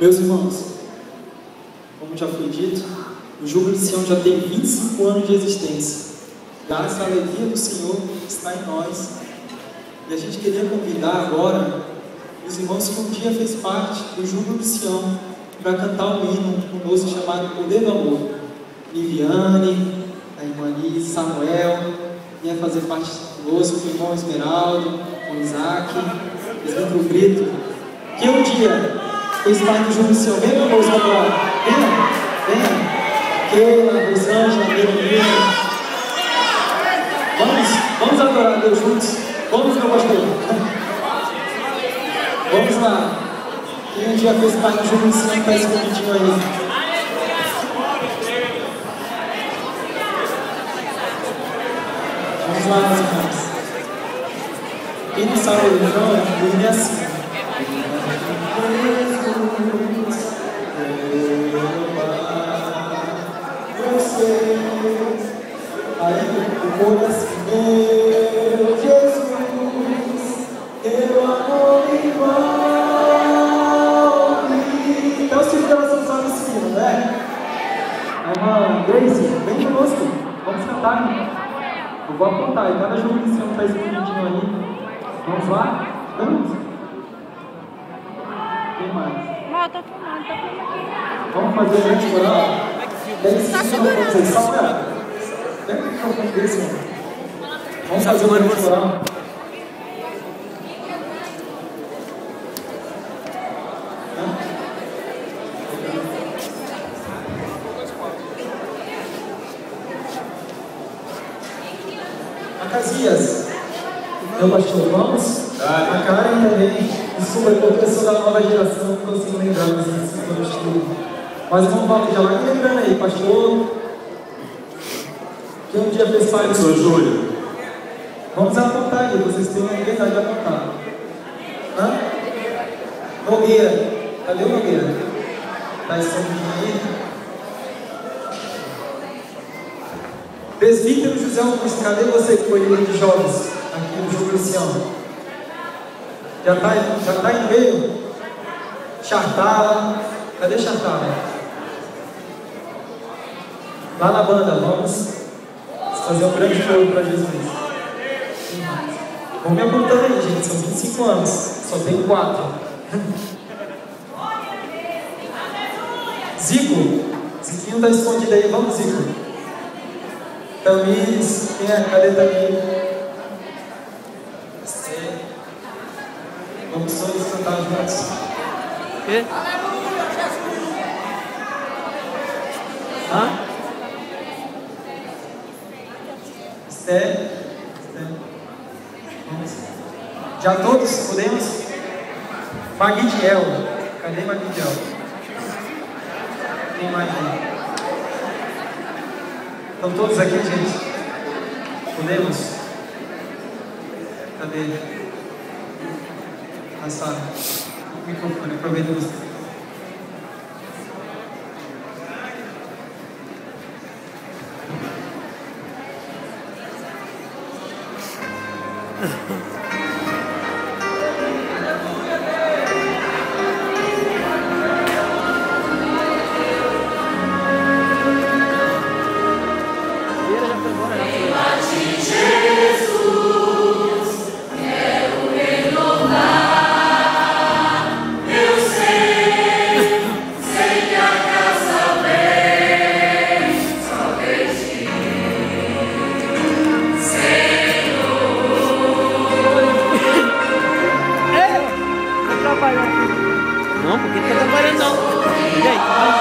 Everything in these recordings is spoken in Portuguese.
Meus irmãos, como já foi dito, o Júbilo de Sião já tem 25 anos de existência. Graças à alegria do Senhor está em nós. E a gente queria convidar agora os irmãos que um dia fez parte do Júbilo de Sião para cantar um hino conosco chamado Poder do Amor. Liviane, a irmã Liz, Samuel, vinha fazer parte conosco, o irmão Esmeraldo, o Isaac, o Brito, que um dia fez parte do Júbilo de Sião. Vem conosco agora, venha, venha. Keila, Rosângela, Benedito. Vamos, vamos adorar a Deus juntos? Vamos, meu pastor? Vamos lá. Quem um dia fez parte do Júlio Ensino está escondidinho aí. Vamos lá, meus irmãos. Quem não sabe o o hino é assim. Vamos fazer a gente orar? Tá segurando. Samuel, pega o microfone desse, mano. Vamos fazer uma orar. Acasias, meu pastor, vamos? A Karen também, porque eu sou da nova geração, não consigo lembrar dos versículos Mas vamos falar já vai lembrando aí, pastor. Que um dia fez. Pastor Júlio. Vamos apontar aí, vocês têm a liberdade de apontar. Hã? Nogueira. Cadê o Nogueira? Está escondidinho aí? Presbítero José Augusto, cadê você que foi líder de jovens aqui no Júlio Sião? Já está já tá em meio? Chartala. Cadê Chartala? Lá na banda, vamos fazer um grande fogo para Jesus. Vamos me apontando aí, gente. São 25 anos. Só tenho 4. Zico. Ziquinho está escondido aí. Vamos, Zico. Tamis. Quem é? Cadê Tamis? Vamos todos cantar juntos. Quê? Hã? Esté. Já todos podemos? Magdiel. Cadê Magdiel? Tem mais. Estão todos aqui, gente? Podemos? Cadê? A Sara. O microfone, aproveita você. Yeah. porque te no. Okay.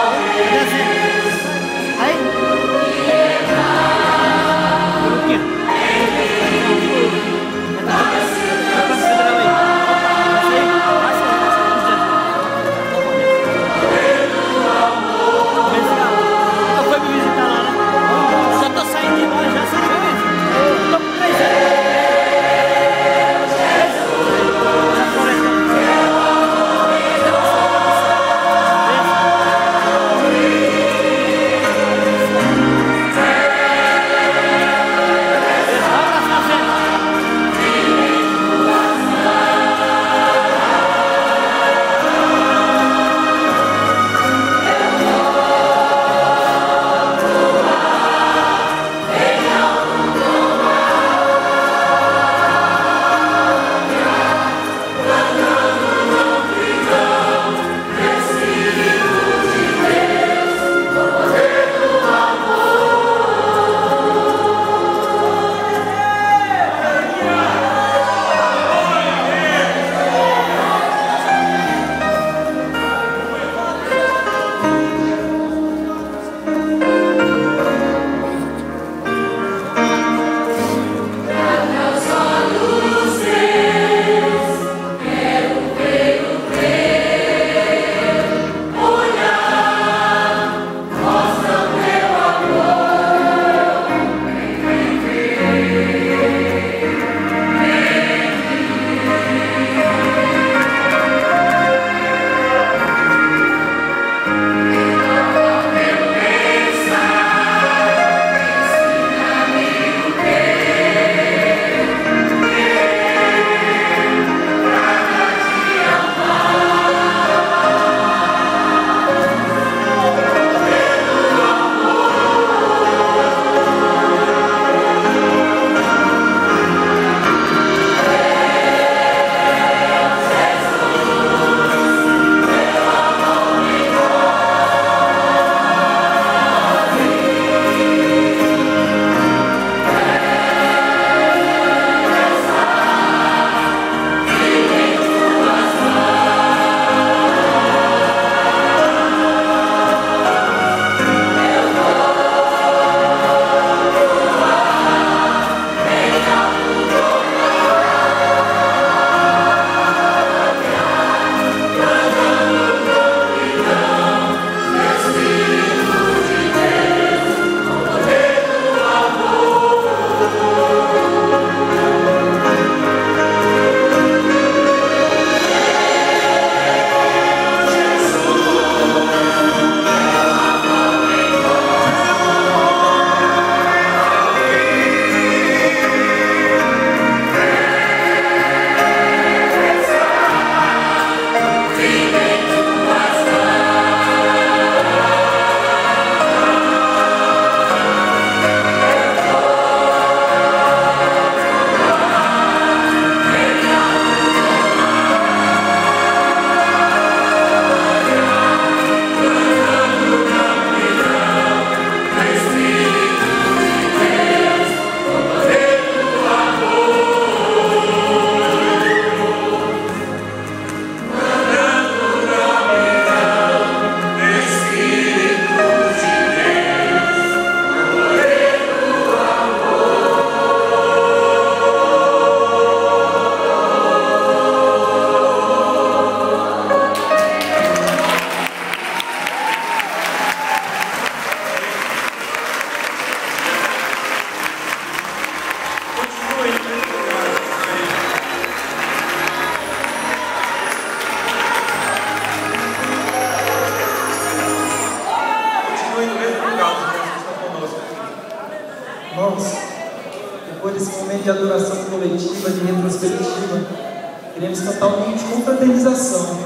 Queremos cantar um hino de confraternização,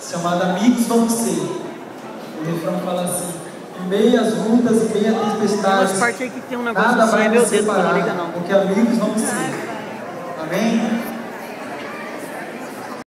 chamado Amigos Vamos Ser. O refrão fala assim, em meio às lutas, em meio à tempestade, Umas partes aí que tem um negócio nada assim, vai nos não separar, liga não. porque amigos vamos ser. Amém?